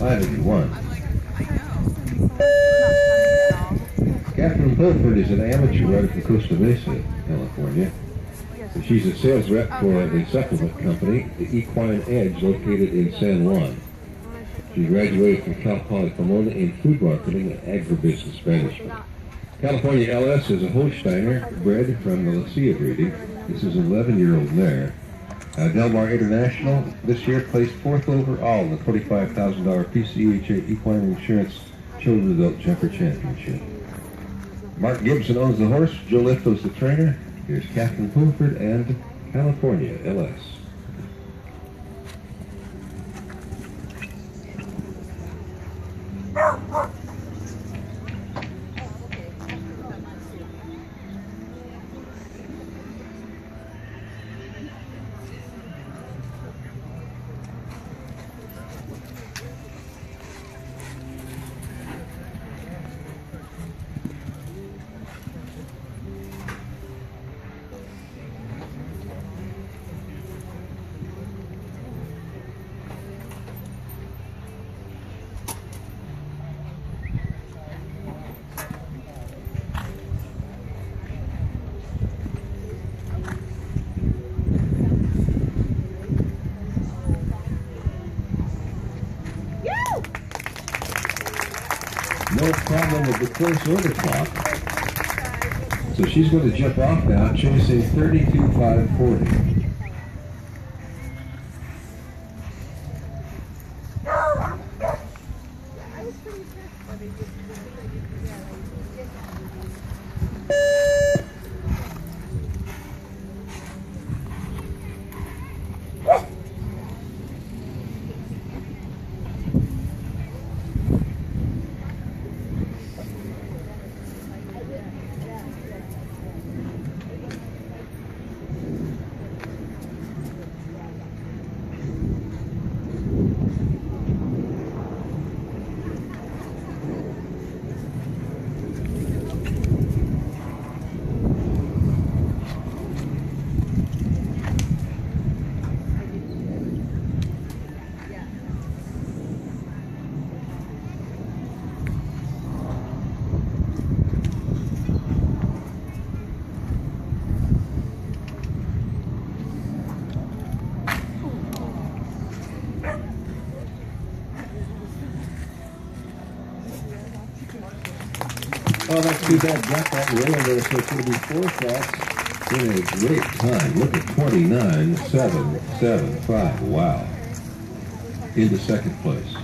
581. Kathryn Pulford is an amateur rider from Costa Mesa, California. She's a sales rep for the supplement company, the Equine Edge, located in San Juan. She graduated from Cal Poly Pomona in food marketing and agribusiness management. California LS is a Holsteiner bred from the Lucia breeding. This is an 11-year-old mare. Uh, Del Mar International this year placed fourth overall in the $25,000 PCHA Equine Insurance Children Adult Jumper Championship. Mark Gibson owns the horse. Joe Lithgow's the trainer. Here's Kathryn Pulford and California LS. No problem with the course or the clock. So she's going to jump off now, chasing 32.540. Oh, that's too bad. Got that rail there, so it's going to be four shots in a great time. Look at 29, 7, 7, 5. Wow. Into second place.